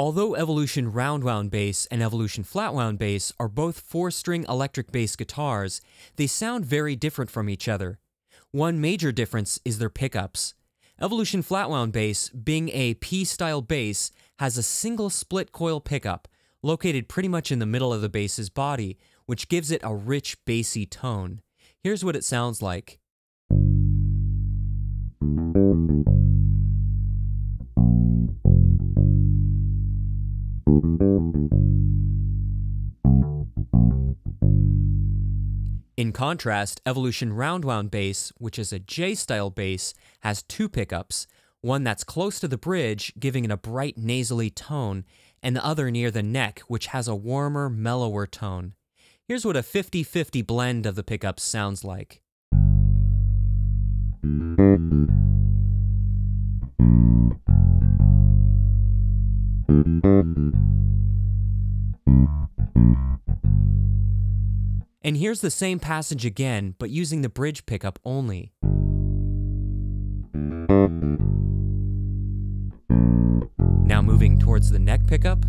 Although Evolution round wound bass and Evolution flat wound bass are both four string electric bass guitars, they sound very different from each other. One major difference is their pickups. Evolution flat wound bass, being a P style bass, has a single split coil pickup located pretty much in the middle of the bass's body, which gives it a rich bassy tone. Here's what it sounds like. In contrast, Evolution round wound bass, which is a J style bass, has two pickups, one that's close to the bridge, giving it a bright nasally tone, and the other near the neck, which has a warmer, mellower tone. Here's what a 50 50 blend of the pickups sounds like. And here's the same passage again, but using the bridge pickup only. Now moving towards the neck pickup.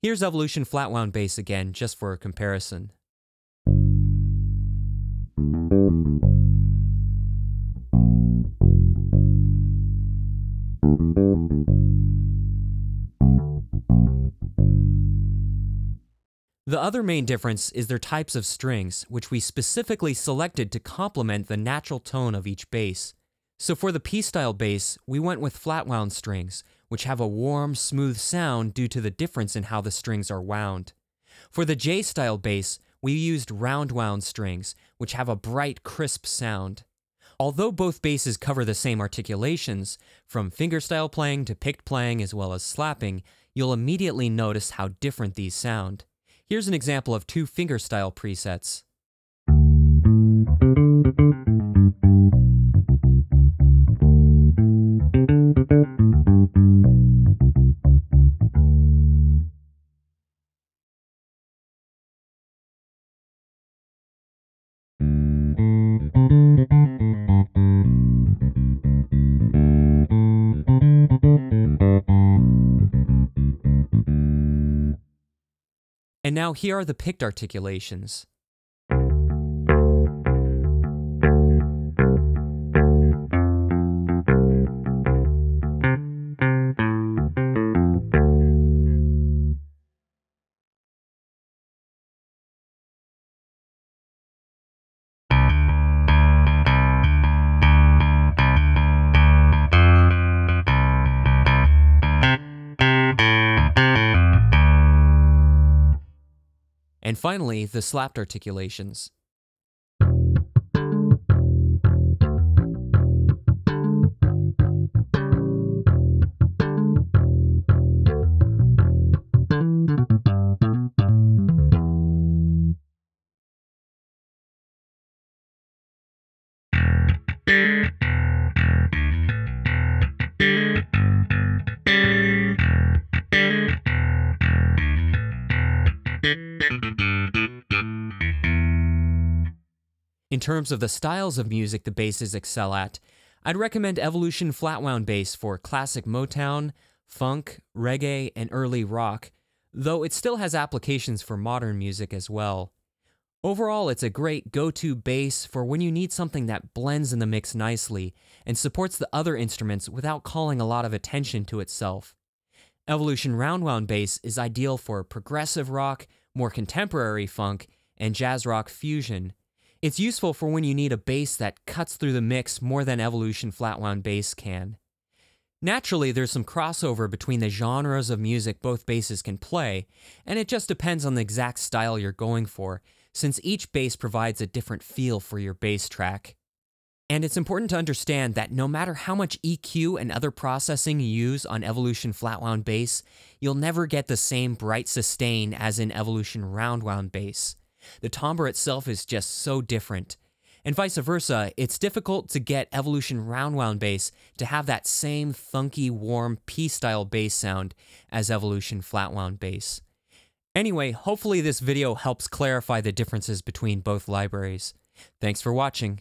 Here's Evolution flat wound bass again, just for a comparison. The other main difference is their types of strings, which we specifically selected to complement the natural tone of each bass. So for the P-style bass, we went with flat wound strings, which have a warm, smooth sound due to the difference in how the strings are wound. For the J-style bass, we used round wound strings, which have a bright, crisp sound. Although both basses cover the same articulations, from fingerstyle playing to picked playing as well as slapping, you'll immediately notice how different these sound. Here's an example of two fingerstyle presets. And now here are the picked articulations. Finally, the slapped articulations. In terms of the styles of music the basses excel at, I'd recommend Evolution Flatwound Bass for classic Motown, funk, reggae, and early rock, though it still has applications for modern music as well. Overall, it's a great go to bass for when you need something that blends in the mix nicely and supports the other instruments without calling a lot of attention to itself. Evolution Roundwound bass is ideal for progressive rock, more contemporary funk, and jazz rock fusion. It's useful for when you need a bass that cuts through the mix more than Evolution Flatwound bass can. Naturally, there's some crossover between the genres of music both basses can play, and it just depends on the exact style you're going for, since each bass provides a different feel for your bass track. And it's important to understand that no matter how much EQ and other processing you use on Evolution Flatwound bass, you'll never get the same bright sustain as in Evolution Roundwound bass. The timbre itself is just so different. And vice versa, it's difficult to get Evolution Roundwound bass to have that same funky, warm P-style bass sound as Evolution Flatwound bass. Anyway, hopefully this video helps clarify the differences between both libraries. Thanks for watching.